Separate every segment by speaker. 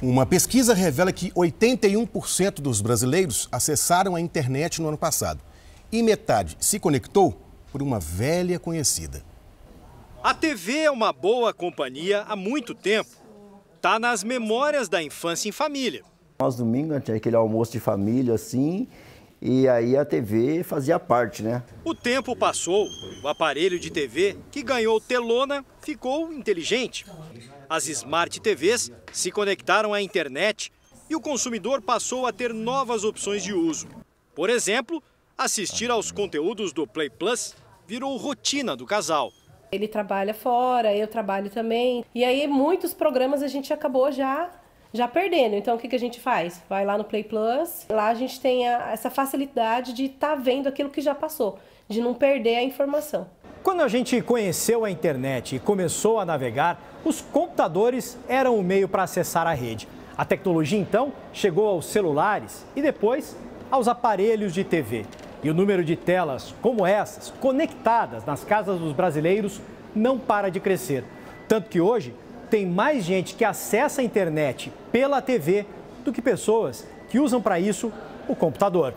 Speaker 1: Uma pesquisa revela que 81% dos brasileiros acessaram a internet no ano passado e metade se conectou por uma velha conhecida.
Speaker 2: A TV é uma boa companhia há muito tempo. Está nas memórias da infância em família.
Speaker 3: Aos domingos tinha aquele almoço de família assim, e aí a TV fazia parte, né?
Speaker 2: O tempo passou, o aparelho de TV que ganhou telona ficou inteligente. As Smart TVs se conectaram à internet e o consumidor passou a ter novas opções de uso. Por exemplo, assistir aos conteúdos do Play Plus virou rotina do casal.
Speaker 4: Ele trabalha fora, eu trabalho também. E aí muitos programas a gente acabou já já perdendo. Então o que, a gente faz? Vai lá no Play Plus, lá a gente tem a, essa facilidade de estar tá vendo aquilo que já passou, de não perder a informação.
Speaker 5: Quando a gente conheceu a internet e começou a navegar, os computadores eram o meio para acessar a rede. A tecnologia então chegou aos celulares e depois aos aparelhos de TV. E o número de telas como essas, conectadas nas casas dos brasileiros, não para de crescer. Tanto que hoje tem mais gente que acessa a internet pela TV do que pessoas que usam para isso o computador.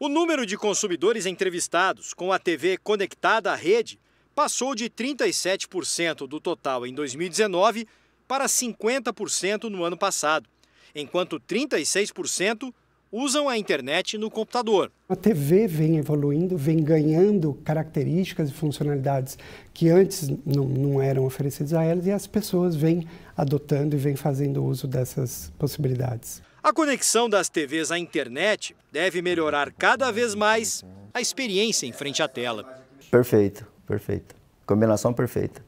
Speaker 2: O número de consumidores entrevistados com a TV conectada à rede passou de 37% do total em 2019 para 50% no ano passado, enquanto 36% usam a internet no computador.
Speaker 6: A TV vem evoluindo, vem ganhando características e funcionalidades que antes não, não eram oferecidas a elas e as pessoas vêm adotando e vêm fazendo uso dessas possibilidades.
Speaker 2: A conexão das TVs à internet deve melhorar cada vez mais a experiência em frente à tela.
Speaker 3: Perfeito, perfeito. Combinação perfeita.